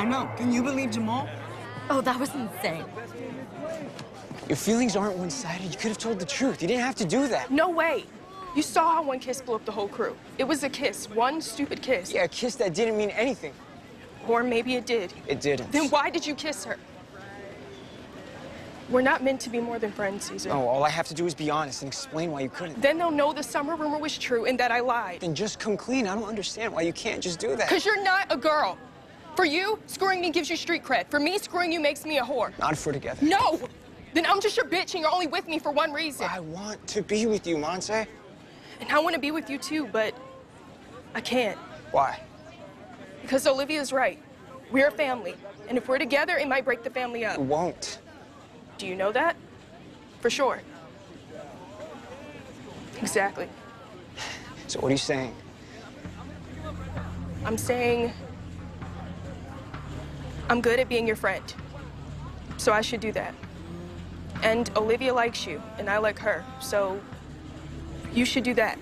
I know. Can you believe Jamal? Oh, that was insane. Your feelings aren't one-sided. You could have told the truth. You didn't have to do that. No way. You saw how one kiss blew up the whole crew. It was a kiss, one stupid kiss. Yeah, a kiss that didn't mean anything. Or maybe it did. It didn't. Then why did you kiss her? We're not meant to be more than friends, Cesar. No, all I have to do is be honest and explain why you couldn't. Then they'll know the summer rumor was true and that I lied. Then just come clean. I don't understand why you can't just do that. Because you're not a girl. For you, screwing me gives you street cred. For me, screwing you makes me a whore. Not if we're together. No! Then I'm just your bitch and you're only with me for one reason. I want to be with you, Monse. And I want to be with you too, but I can't. Why? Because Olivia's right. We're a family. And if we're together, it might break the family up. It won't. Do you know that? For sure. Exactly. So what are you saying? I'm saying I'm good at being your friend. So I should do that. And Olivia likes you, and I like her. So you should do that.